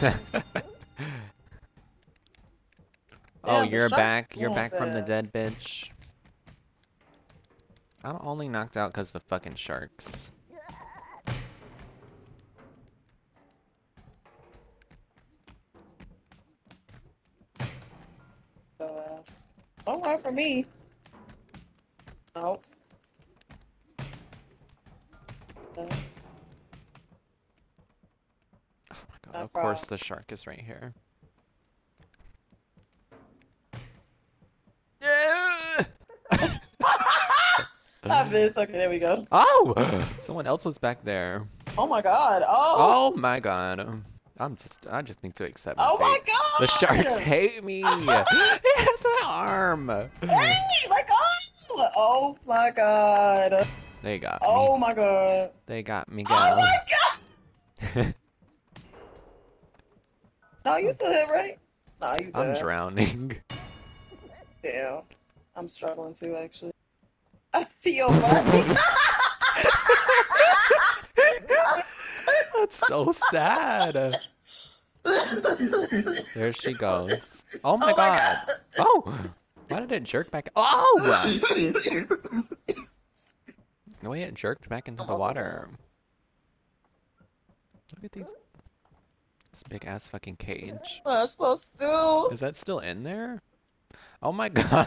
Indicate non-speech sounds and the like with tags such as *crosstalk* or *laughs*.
*laughs* oh, the you're back. You're back from the dead bitch. I'm only knocked out because the fucking sharks. So. Don't worry for me. Nope. That's Oh my god, No of course problem. the shark is right here. Yeah! I missed. Okay, there we go. Oh! Someone else was back there. Oh my god. Oh. Oh my god. I'm just, I just need to accept Oh my god. The sharks hate me! *laughs* it has my arm! Hey, my god. Oh my god. They got Oh me. my god. They got me, Oh my god. Oh *laughs* No, you still here, right? No, you I'm drowning. *laughs* Damn. I'm struggling too, actually. I see your butt. *laughs* That's so sad. There she goes. Oh my Oh my god. Oh! Why did it jerk back? Oh! No way it jerked back into the water. Look at these. Big ass fucking cage. What am I supposed to do? Is that still in there? Oh my *laughs* god.